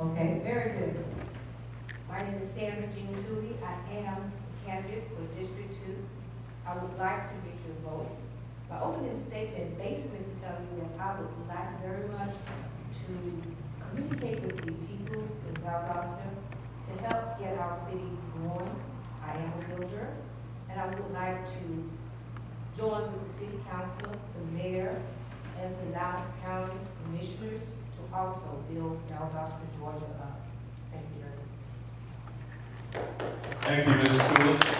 Okay, very good. My name is Sandra Jean Tooley. I am a candidate for District 2. I would like to get your vote. My opening statement basically is to tell you that I would like very much to communicate with the people in Valdosta to help get our city growing. I am a builder, and I would like to join with the city council, the mayor, and the Dallas County also build Valdosta, Georgia up. Thank you. Thank you, Mrs. Tooley.